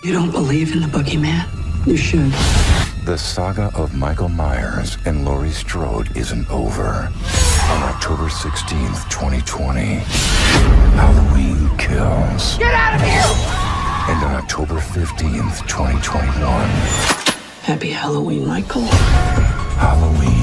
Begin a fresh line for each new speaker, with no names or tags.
You don't believe in the boogeyman? You should.
The saga of Michael Myers and Laurie Strode isn't over. On October 16th, 2020, Halloween kills.
Get out of here!
And on October 15th, 2021,
Happy Halloween, Michael.
Halloween.